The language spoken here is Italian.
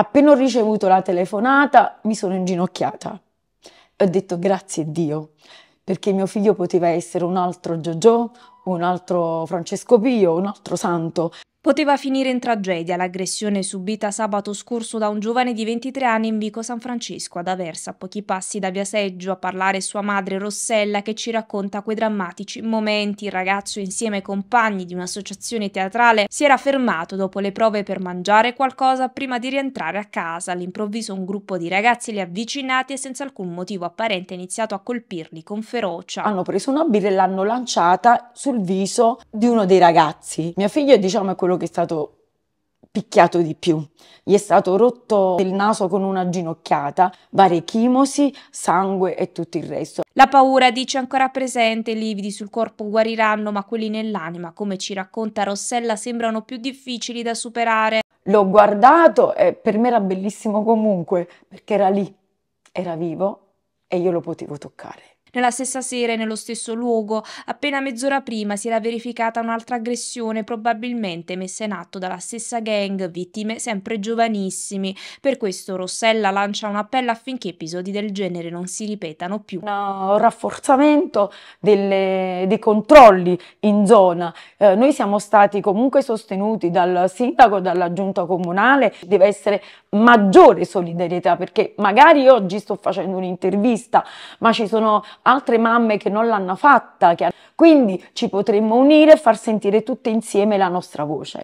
Appena ho ricevuto la telefonata mi sono inginocchiata ho detto grazie Dio, perché mio figlio poteva essere un altro Giorgio, un altro Francesco Pio, un altro santo. Poteva finire in tragedia l'aggressione subita sabato scorso da un giovane di 23 anni in Vico San Francesco ad Aversa, a pochi passi da Via Seggio, a parlare sua madre Rossella che ci racconta quei drammatici momenti. Il ragazzo insieme ai compagni di un'associazione teatrale si era fermato dopo le prove per mangiare qualcosa prima di rientrare a casa. All'improvviso un gruppo di ragazzi li ha avvicinati e senza alcun motivo apparente ha iniziato a colpirli con ferocia. Hanno preso una birra e l'hanno lanciata sul viso di uno dei ragazzi. Mio figlio diciamo è quello quello che è stato picchiato di più. Gli è stato rotto il naso con una ginocchiata, varie chimosi, sangue e tutto il resto. La paura dice ancora presente, i lividi sul corpo guariranno, ma quelli nell'anima, come ci racconta Rossella, sembrano più difficili da superare. L'ho guardato e per me era bellissimo comunque, perché era lì, era vivo e io lo potevo toccare. Nella stessa sera e nello stesso luogo, appena mezz'ora prima, si era verificata un'altra aggressione, probabilmente messa in atto dalla stessa gang, vittime sempre giovanissimi. Per questo Rossella lancia un appello affinché episodi del genere non si ripetano più. Un rafforzamento delle, dei controlli in zona. Eh, noi siamo stati comunque sostenuti dal sindaco, dalla giunta comunale, deve essere maggiore solidarietà perché magari oggi sto facendo un'intervista, ma ci sono altre mamme che non l'hanno fatta, quindi ci potremmo unire e far sentire tutte insieme la nostra voce.